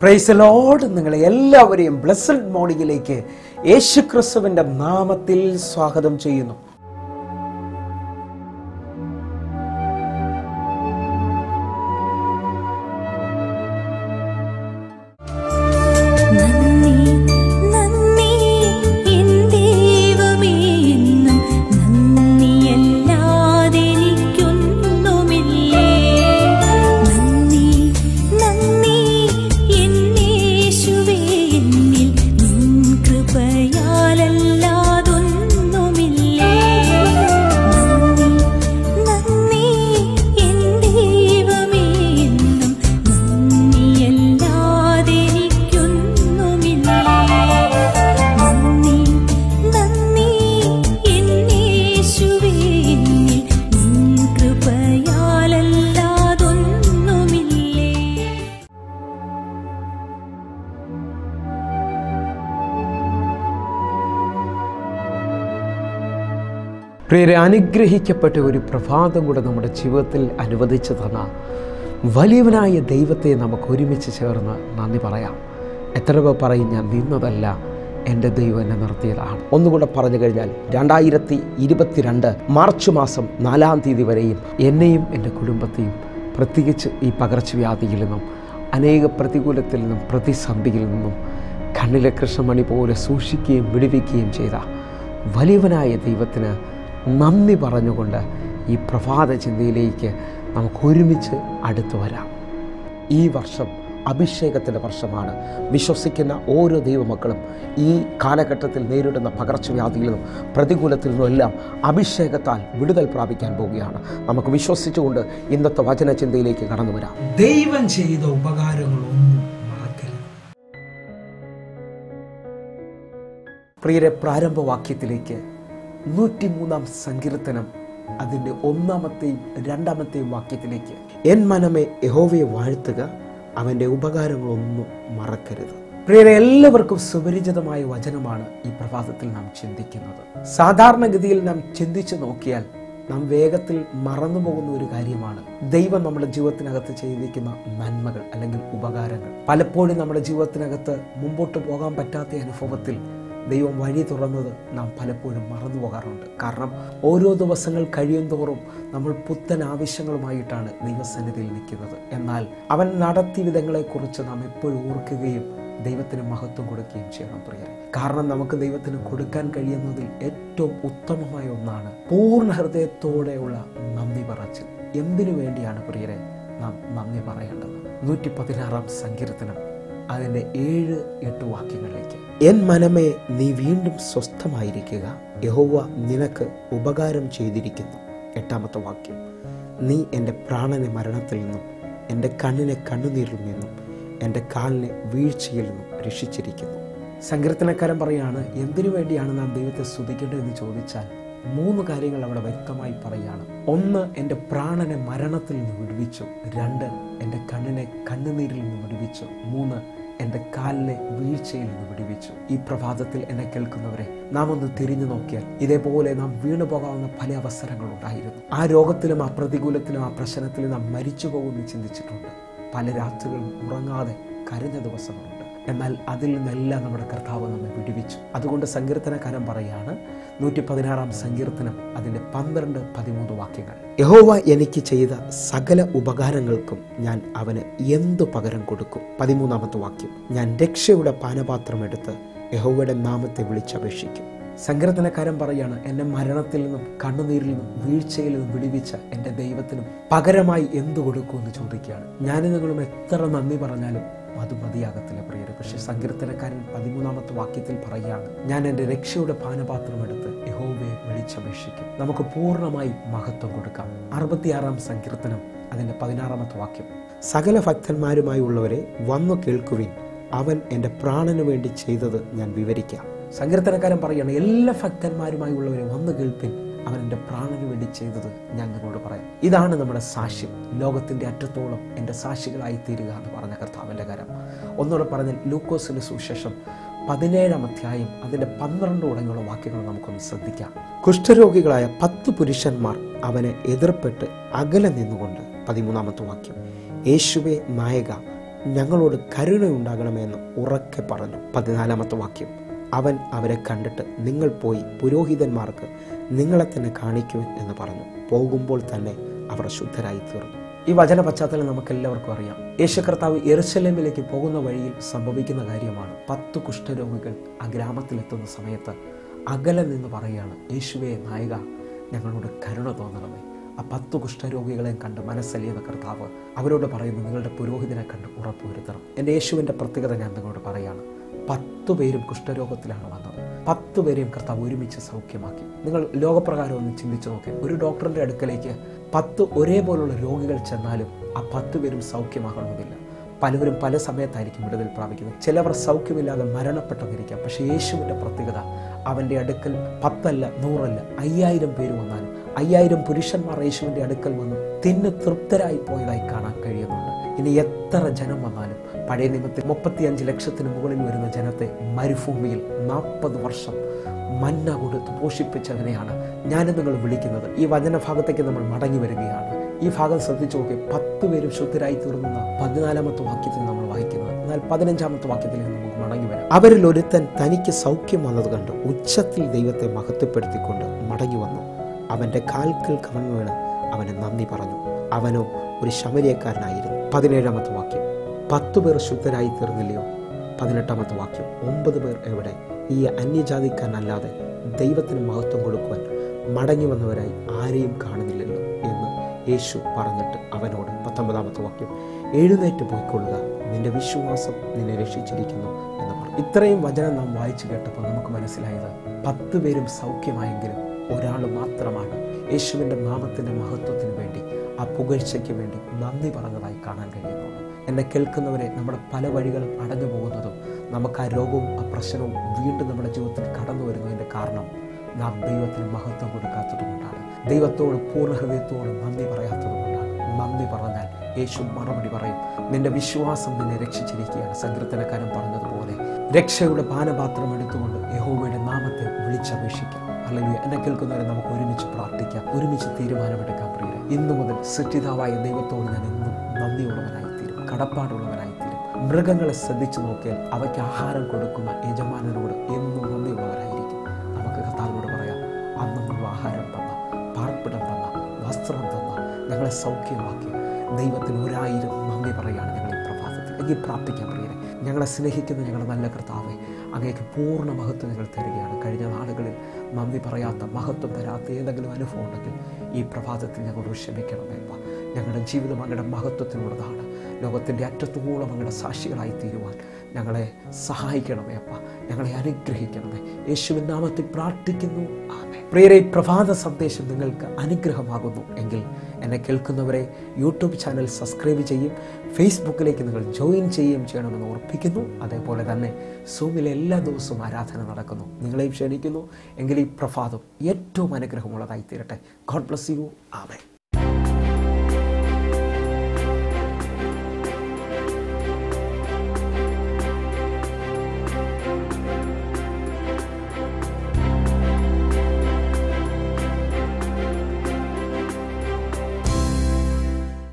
Price load നിങ്ങളെ എല്ലാവരെയും blessed മോർണിംഗിലേക്ക് യേശു ക്രിസ്തുവിന്റെ നാമത്തിൽ സ്വാഗതം ചെയ്യുന്നു. പ്രിയരെ അനുഗ്രഹിക്കപ്പെട്ട ഒരു പ്രഭാതം കൂടെ നമ്മുടെ ജീവിതത്തിൽ അനുവദിച്ചു തന്ന വലിയവനായ ദൈവത്തെ നമുക്ക് ഒരുമിച്ച് ചേർന്ന് നന്ദി പറയാം. എത്ര പേർ പറയും ഞാൻ നിന്നതല്ല എന്റെ ദൈവം എന്നെ നിർത്തിയതാണ്. ഒന്നുകൂടെ പറഞ്ഞു കഴിഞ്ഞാൽ രണ്ടായിരത്തി ഇരുപത്തിരണ്ട് മാർച്ച് മാസം നാലാം തീയതി വരെയും എന്നെയും എന്റെ കുടുംബത്തെയും പ്രത്യേകിച്ച് ഈ പകർച്ചവ്യാധിയിൽ നിന്നും അനേക പ്രതികൂലത്തിൽ നിന്നും പ്രതിസന്ധിയിൽ നിന്നും കണ്ണിലെ കൃഷ്ണമണി പോലെ സൂക്ഷിക്കുകയും വിടുവിക്കുകയും ചെയ്ത വലിയവനായ ദൈവത്തിന് നന്ദി പറഞ്ഞുകൊണ്ട് ഈ പ്രഭാത ചിന്തയിലേക്ക് നമുക്ക് ഒരുമിച്ച് അടുത്തു വരാം. ഈ വർഷം അഭിഷേകത്തിന്റെ വർഷമാണ്. വിശ്വസിക്കുന്ന ഓരോ ദൈവമക്കളും ഈ കാലഘട്ടത്തിൽ നേരിടുന്ന പകർച്ചവ്യാധിയിൽ നിന്നും പ്രതികൂലത്തിൽ നിന്നും എല്ലാം അഭിഷേകത്താൽ വിടുതൽ പ്രാപിക്കാൻ പോവുകയാണ്. നമുക്ക് വിശ്വസിച്ചുകൊണ്ട് ഇന്നത്തെ വചന ചിന്തയിലേക്ക് കടന്നു വരാം. ദൈവം ചെയ്ത ഉപകാരങ്ങളൊന്നും പ്രിയരെ പ്രാരംഭവാക്യത്തിലേക്ക് നൂറ്റിമൂന്നാം സങ്കീർത്തനം അതിന്റെ ഒന്നാമത്തെയും രണ്ടാമത്തെയും വാക്യത്തിലേക്ക്. എൻ മനമേ യഹോവയെ വാഴ്ത്തുക അവന്റെ ഉപകാരങ്ങളൊന്നും മറക്കരുത്. പ്രിയരെ എല്ലാവർക്കും സുപരിചിതമായ വചനമാണ് ഈ പ്രഭാതത്തിൽ നാം ചിന്തിക്കുന്നത്. സാധാരണഗതിയിൽ നാം ചിന്തിച്ചു നോക്കിയാൽ നാം വേഗത്തിൽ മറന്നു പോകുന്ന ഒരു കാര്യമാണ്. ദൈവം നമ്മുടെ ജീവിതത്തിനകത്ത് ചെയ്തിരിക്കുന്ന നന്മകൾ അല്ലെങ്കിൽ ഉപകാരങ്ങൾ. പലപ്പോഴും നമ്മുടെ ജീവിതത്തിനകത്ത് മുമ്പോട്ട് പോകാൻ പറ്റാത്ത അനുഭവത്തിൽ ദൈവം വഴി തുറന്നത് നാം പലപ്പോഴും മറന്നു പോകാറുണ്ട്. കാരണം ഓരോ ദിവസങ്ങൾ കഴിയും തോറും നമ്മൾ പുത്തൻ ആവശ്യങ്ങളുമായിട്ടാണ് ദൈവസന്നിധിയിൽ നിൽക്കുന്നത്. എന്നാൽ അവൻ നടത്തി വിധങ്ങളെക്കുറിച്ച് നാം എപ്പോഴും ഓർക്കുകയും ദൈവത്തിന് മഹത്വം കൊടുക്കുകയും ചെയ്യണം പ്രിയരെ. കാരണം നമുക്ക് ദൈവത്തിന് കൊടുക്കാൻ കഴിയുന്നതിൽ ഏറ്റവും ഉത്തമമായ ഒന്നാണ് പൂർണ ഹൃദയത്തോടെയുള്ള നന്ദി പറച്ചിൽ. എന്തിനു വേണ്ടിയാണ് പ്രിയരെ നാം നന്ദി പറയേണ്ടത്? നൂറ്റി പതിനാറാം സങ്കീർത്തനം. അതിന്റെ ഏഴ് എട്ട് വാക്യങ്ങളിലേക്ക്. എൻ മനമേ നീ വീണ്ടും സ്വസ്ഥമായിരിക്കുക. യഹോവ നിനക്ക് ഉപകാരം ചെയ്തിരിക്കുന്നു. എട്ടാമത്തെ വാക്യം. നീ എന്റെ പ്രാണനെ മരണത്തിൽ നിന്നും എന്റെ കണ്ണിനെ കണ്ണുനീരിൽ നിന്നും എന്റെ കാലിനെ വീഴ്ചയിൽ നിന്നും രക്ഷിച്ചിരിക്കുന്നു. സങ്കീർത്തനക്കാരൻ പറയാണ് എന്തിനു വേണ്ടിയാണ് നാം ദൈവത്തെ സ്തുതിക്കേണ്ടത് എന്ന് ചോദിച്ചാൽ മൂന്ന് കാര്യങ്ങൾ അവിടെ വ്യക്തമായി പറയുകയാണ്. ഒന്ന് എന്റെ പ്രാണനെ മരണത്തിൽ നിന്ന് വിടുവിച്ചു. രണ്ട് എന്റെ കണ്ണിനെ കണ്ണുനീരിൽ നിന്ന് വിടുവിച്ചു. മൂന്ന് എന്റെ കാലിനെ വീഴ്ചയിൽ നിന്ന് വിടുവിച്ചു. ഈ പ്രഭാതത്തിൽ എന്നെ കേൾക്കുന്നവരെ നാം ഒന്ന് തിരിഞ്ഞു നോക്കിയാൽ ഇതേപോലെ നാം വീണു പോകാവുന്ന പല അവസരങ്ങൾ ഉണ്ടായിരുന്നു. ആ രോഗത്തിലും ആ പ്രതികൂലത്തിലും ആ പ്രശ്നത്തിലും നാം മരിച്ചു പോകുമെന്ന് ചിന്തിച്ചിട്ടുണ്ട്. പല രാത്രികളും ഉറങ്ങാതെ കരഞ്ഞ ദിവസങ്ങളുണ്ട്. എന്നാൽ അതിൽ നിന്നെല്ലാം നമ്മുടെ കർത്താവ് നമ്മെ വിടുവിച്ചു. അതുകൊണ്ട് സങ്കീർത്തനക്കാരൻ പറയാണ് നൂറ്റി പതിനാറാം സങ്കീർത്തനം അതിന്റെ പന്ത്രണ്ട് പതിമൂന്ന് വാക്യങ്ങൾ. യഹോവ എനിക്ക് ചെയ്ത സകല ഉപകാരങ്ങൾക്കും ഞാൻ അവന് എന്തു പകരം കൊടുക്കും? പതിമൂന്നാമത്തെ വാക്യം. ഞാൻ രക്ഷയുടെ പാനപാത്രം എടുത്ത് യഹോവയുടെ നാമത്തെ വിളിച്ചപേക്ഷിക്കും. സങ്കീർത്തനക്കാരൻ പറയാണ് എന്നെ മരണത്തിൽ നിന്നും കണ്ണുനീരിൽ നിന്നും വീഴ്ചയിൽ നിന്നും വിടിവിച്ച എന്റെ ദൈവത്തിനും പകരമായി എന്തു കൊടുക്കുമെന്ന് ചോദിക്കുകയാണ്. ഞാൻ നിങ്ങളും എത്ര നന്ദി പറഞ്ഞാലും അത് മതിയാകത്തില്ല പ്രിയരെ. പക്ഷെ സങ്കീർത്തനക്കാരൻ പതിമൂന്നാമത്തെ വാക്യത്തിൽ പറയുകയാണ് ഞാൻ എന്റെ രക്ഷയുടെ പാനപാത്രം എടുത്ത് യഹോവയെ വിളിച്ചപേക്ഷിക്കും. നമുക്ക് പൂർണമായി മഹത്വം കൊടുക്കാം. അറുപത്തിയാറാം സങ്കീർത്തനം അതിന്റെ പതിനാറാമത്തെ വാക്യം. സകല ഭക്തന്മാരുമായി ഉള്ളവരെ വന്നു കേൾക്കുവിൻ. അവൻ എന്റെ പ്രാണന് വേണ്ടി ചെയ്തത് ഞാൻ വിവരിക്കാം. സങ്കീർത്തനക്കാരൻ പറയുകയാണ് എല്ലാ ഭക്തന്മാരുമായി ഉള്ളവരെ വന്നു കേൾപ്പിൻ. അവൻ എന്റെ പ്രാണന് വേണ്ടി ചെയ്തത് ഞാൻ നിങ്ങളോട് പറയാം. ഇതാണ് നമ്മുടെ സാക്ഷ്യം. ലോകത്തിന്റെ അറ്റത്തോളം എന്റെ സാക്ഷികളായി തീരുക എന്ന് പറഞ്ഞ കർത്താവിന്റെ കരം. ഒന്നുകൂടെ പറഞ്ഞാൽ ലൂക്കോസിന് സുശേഷം പതിനേഴാം അധ്യായം അതിന്റെ പന്ത്രണ്ട് തുടങ്ങിയുള്ള വാക്യങ്ങൾ നമുക്കൊന്ന് ശ്രദ്ധിക്കാം. കുഷ്ഠരോഗികളായ പത്ത് പുരുഷന്മാർ അവനെ എതിർപ്പെട്ട് അകലെ നിന്നുകൊണ്ട് പതിമൂന്നാമത്തെ വാക്യം. യേശുവെ നായക ഞങ്ങളോട് കരുണയുണ്ടാകണമെന്ന് ഉറക്കെ പറഞ്ഞു. പതിനാലാമത്തെ വാക്യം. അവൻ അവരെ കണ്ടിട്ട് നിങ്ങൾ പോയി പുരോഹിതന്മാർക്ക് നിങ്ങളെ തന്നെ കാണിക്കുവിൻ എന്ന് പറഞ്ഞു. പോകുമ്പോൾ തന്നെ അവർ ശുദ്ധരായി തീർന്നു ഈ വചന പശ്ചാത്തലം നമുക്ക് എല്ലാവർക്കും അറിയാം. യേശു കർത്താവ് എറുസലേമിലേക്ക് പോകുന്ന വഴിയിൽ സംഭവിക്കുന്ന കാര്യമാണ്. പത്ത് കുഷ്ഠരോഗികൾ ആ ഗ്രാമത്തിലെത്തുന്ന സമയത്ത് അകലെ നിന്ന് പറയുകയാണ് യേശുവെ നായിക ഞങ്ങളോട് കരുണ തോന്നണമേ. ആ പത്ത് കുഷ്ഠരോഗികളെയും കണ്ട് മനസ്സലിയുന്ന കർത്താവ് അവരോട് പറയുന്നു നിങ്ങളുടെ പുരോഹിതനെ കണ്ട് ഉറപ്പുവരുത്തണം. എന്റെ യേശുവിന്റെ പ്രത്യേകത ഞാൻ നിങ്ങളോട് പറയാണ്. പത്ത് പേരും കുഷ്ഠരോഗത്തിലാണ് വന്നത്. പത്ത് പേരെയും കർത്താവ് ഒരുമിച്ച് സൗഖ്യമാക്കി. നിങ്ങൾ ലോകപ്രകാരം ഒന്ന് ചിന്തിച്ചു നോക്കി. ഒരു ഡോക്ടറിന്റെ അടുക്കലേക്ക് പത്ത് ഒരേപോലുള്ള രോഗികൾ ചെന്നാലും ആ പത്ത് പേരും സൗഖ്യമാകണമെന്നില്ല. പലവരും പല സമയത്തായിരിക്കും വിടുതൽ പ്രാപിക്കുന്നത്. ചിലവർ സൗഖ്യമില്ലാതെ മരണപ്പെട്ടവരിക്കാം. പക്ഷേ യേശുവിന്റെ പ്രത്യേകത അവന്റെ അടുക്കൽ പത്തല്ല നൂറല്ല അയ്യായിരം പേര് വന്നാലും അയ്യായിരം പുരുഷന്മാർ യേശുവിന്റെ അടുക്കൽ വന്നു തിന്ന് തൃപ്തരായി പോയതായി കാണാൻ കഴിയുന്നുണ്ട്. ഇനി എത്ര ജനം വന്നാലും പഴയ നിയമത്തിൽ മുപ്പത്തിയഞ്ച് ലക്ഷത്തിന് മുകളിൽ വരുന്ന ജനത്തെ മരുഭൂമിയിൽ നാൽപ്പത് വർഷം മന്ന കൊടുത്ത് പോഷിപ്പിച്ചതിനെയാണ് ഞാൻ നിങ്ങൾ വിളിക്കുന്നത്. ഈ വചനഭാഗത്തേക്ക് നമ്മൾ മടങ്ങി വരികയാണ്. ഈ ഭാഗം ശ്രദ്ധിച്ചു നോക്കി. പത്ത് പേരും ശുദ്ധരായി തീർന്ന പതിനാലാമത്തെ വാക്യത്തിൽ നമ്മൾ വായിക്കുന്നത് എന്നാൽ പതിനഞ്ചാമത്തെ വാക്യത്തിൽ നമുക്ക് മടങ്ങി വരാം. അവരിൽ ഒരുത്തൻ തനിക്ക് സൗഖ്യം വന്നത് കണ്ട് ഉച്ചത്തിൽ ദൈവത്തെ മഹത്വപ്പെടുത്തിക്കൊണ്ട് മടങ്ങി വന്നു. അവന്റെ കാൽക്കൽ കവൺ വീണ് അവന് നന്ദി പറഞ്ഞു. അവനോ ഒരു ശമരിയക്കാരനായിരുന്നു. പതിനേഴാമത്തെ വാക്യം. പത്തു പേർ ശുദ്ധരായി തീർന്നില്ലയോ? പതിനെട്ടാമത്തെ വാക്യം. ഒമ്പത് പേർ എവിടെ? ഈ അന്യജാതിക്കാരനല്ലാതെ ദൈവത്തിന് മഹത്വം കൊടുക്കുവാൻ മടങ്ങി വന്നവരായി ആരെയും കാണുന്നില്ലല്ലോ എന്ന് യേശു പറഞ്ഞിട്ട് അവനോട് പത്തൊമ്പതാമത്തെ വാക്യം. എഴുന്നേറ്റ് പോയിക്കൊള്ളുക. നിന്റെ വിശ്വാസം നിന്നെ രക്ഷിച്ചിരിക്കുന്നു എന്ന് പറഞ്ഞു. ഇത്രയും വചനം നാം വായിച്ചു കേട്ടപ്പോൾ നമുക്ക് മനസ്സിലായത് പത്ത് പേരും സൗഖ്യമായെങ്കിലും ഒരാൾ മാത്രമാണ് യേശുവിന്റെ നാമത്തിന്റെ മഹത്വത്തിന് വേണ്ടി ആ പുകഴ്ചയ്ക്ക് വേണ്ടി നന്ദി പറഞ്ഞതായി കാണാൻ കഴിയുന്നുള്ളൂ എന്നെ കേൾക്കുന്നവരെ നമ്മുടെ പല വഴികളും അടഞ്ഞു പോകുന്നതും നമുക്ക് ആ രോഗവും ആ പ്രശ്നവും വീണ്ടും നമ്മുടെ ജീവിതത്തിൽ കടന്നു വരുന്നതിന്റെ കാരണം നാം ദൈവത്തിന് മഹത്വം കൊടുക്കാത്തതുകൊണ്ടാണ്. ദൈവത്തോട് പൂർണ ഹൃദയത്തോട് നന്ദി പറയാത്തതുകൊണ്ടാണ്. നന്ദി പറഞ്ഞാൽ യേശു മറുപടി പറയും. നിന്റെ വിശ്വാസം നിന്നെ രക്ഷിച്ചിരിക്കുകയാണ്. സങ്കീർത്തനക്കാരൻ പറഞ്ഞതുപോലെ രക്ഷയുടെ പാനപാത്രം എടുത്തുകൊണ്ട് യഹോവയുടെ നാമത്തെ വിളിച്ചപേക്ഷിക്കും. അല്ലെങ്കിൽ എന്നെ കേൾക്കുന്നവരെ നമുക്ക് ഒരുമിച്ച് പ്രാർത്ഥിക്കാം. ഒരുമിച്ച് തീരുമാനമെടുക്കാം പ്രിയരെ. ഇന്നു മുതൽ സൃഷ്ടിതാവായ ദൈവത്തോട് ഞാൻ എന്നും നന്ദിയുള്ളവനായിത്തീരും കടപ്പാടുള്ളവനായിത്തീരും മൃഗങ്ങളെ ശ്രദ്ധിച്ചു നോക്കിയാൽ അവയ്ക്ക് ആഹാരം കൊടുക്കുന്ന യജമാനനോട് എന്നും നന്ദിയുള്ളവരായിരിക്കും. നമുക്ക് കർത്താവിനോട് പറയാം അന്ന് നമ്മൾ ആഹാരം തന്ന പാർപ്പിടം തന്ന വസ്ത്രം തന്ന ഞങ്ങളെ സൗഖ്യമാക്കി. ദൈവത്തിന് ഒരായിരം നന്ദി പറയുകയാണ് ഞങ്ങൾ ഈ പ്രഭാതത്തിൽ. എങ്കിൽ പ്രാർത്ഥിക്കാൻ പ്രിയരെ. ഞങ്ങളെ സ്നേഹിക്കുന്ന ഞങ്ങളുടെ നല്ല കർത്താവെ അങ്ങേക്ക് പൂർണ മഹത്വം ഞങ്ങൾ തരികയാണ്. കഴിഞ്ഞ നാളുകളിൽ നന്ദി പറയാത്ത മഹത്വം തരാത്ത ഏതെങ്കിലും അനുഭവം ഉണ്ടെങ്കിൽ ഈ പ്രഭാതത്തിൽ ഞങ്ങളോട് ക്ഷമിക്കണമേ അപ്പ. ഞങ്ങളുടെ ജീവിതം അങ്ങയുടെ മഹത്വത്തിനുള്ളതാണ്. ലോകത്തിന്റെ അറ്റത്തോളം അങ്ങയുടെ സാക്ഷികളായി തീരുവാൻ ഞങ്ങളെ സഹായിക്കണമേ അപ്പ. ഞങ്ങളെ അനുഗ്രഹിക്കണമേ. യേശുവിൻ നാമത്തിൽ പ്രാർത്ഥിക്കുന്നു. ആമേ പ്രിയരെ പ്രഭാത സന്ദേശം നിങ്ങൾക്ക് അനുഗ്രഹമാകുന്നു എങ്കിൽ എന്നെ കേൾക്കുന്നവരെ യൂട്യൂബ് ചാനൽ സബ്സ്ക്രൈബ് ചെയ്യും. ഫേസ്ബുക്കിലേക്ക് നിങ്ങൾ ജോയിൻ ചെയ്യുകയും ചെയ്യണമെന്ന് ഓർപ്പിക്കുന്നു അതേപോലെ തന്നെ സൂമിലെ എല്ലാ ദിവസവും ആരാധന നടക്കുന്നു. നിങ്ങളെയും ക്ഷണിക്കുന്നു. എങ്കിൽ ഈ പ്രഭാതം ഏറ്റവും അനുഗ്രഹമുള്ളതായി തീരട്ടെ ഗോഡ് ബ്ലസ് യു ആമേ